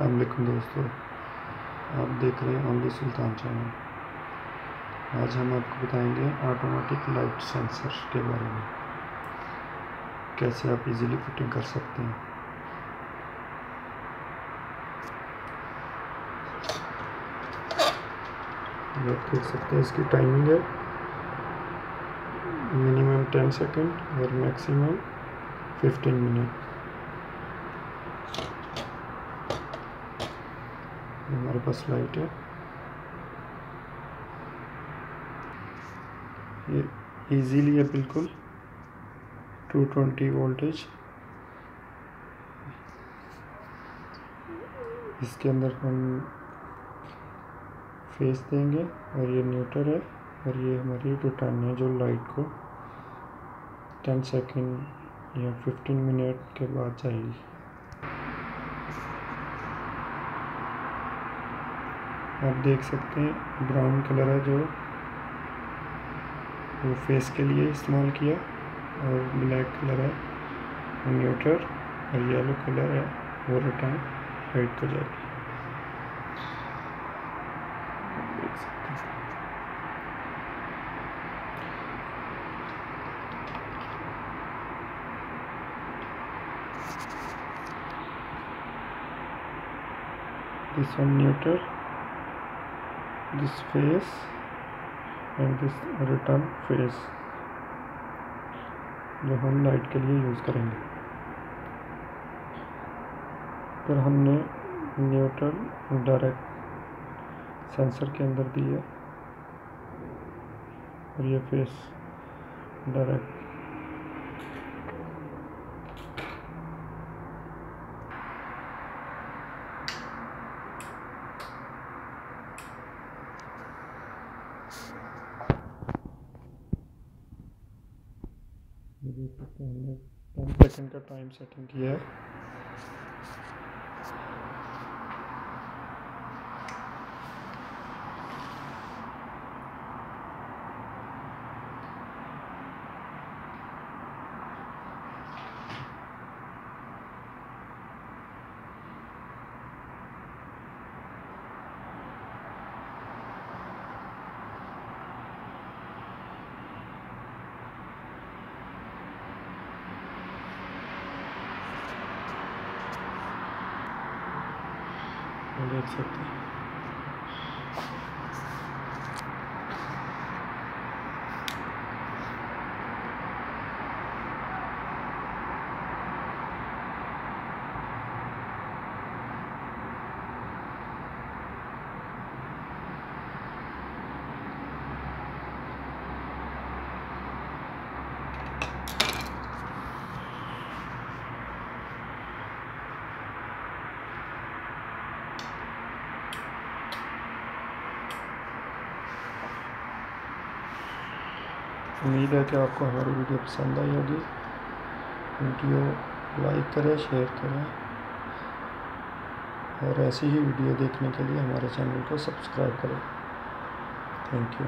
वालेकुम दोस्तों, आप देख रहे हैं ओनली सुल्तान चैनल। आज हम आपको बताएँगे ऑटोमेटिक लाइट सेंसर के बारे में। कैसे आप इजीली फिटिंग कर सकते हैं। आप देख सकते हैं इसकी टाइमिंग है। मिनिमम टेन सेकंड और मैक्सिमम फिफ्टीन मिनट हमारे पास लाइट है। ये इजीली है बिल्कुल। 220 वोल्टेज इसके अंदर हम फेस देंगे और ये न्यूटर है और ये हमारी रिटर्न है जो लाइट को 10 सेकंड या 15 मिनट के बाद जाएगी। आप देख सकते हैं ब्राउन कलर है जो। वो फेस के लिए इस्तेमाल किया और ब्लैक कलर है। न्यूट्रल और येलो कलर है। वो रिटर्न राइट को जाएगी। this one neutral this face and this return face जो हम लाइट के लिए यूज़ करेंगे। फिर हमने न्यूट्रल डायरेक्ट सेंसर के अंदर दी है और ये फेस डायरेक्ट ये देख सकते हैं हमने टेन परसेंट का टाइम सेटिंग किया है। देख सकते हैं। उम्मीद है कि आपको हमारी वीडियो पसंद आई होगी। वीडियो लाइक करें शेयर करें। और ऐसी ही वीडियो देखने के लिए हमारे चैनल को सब्सक्राइब करें। Thank you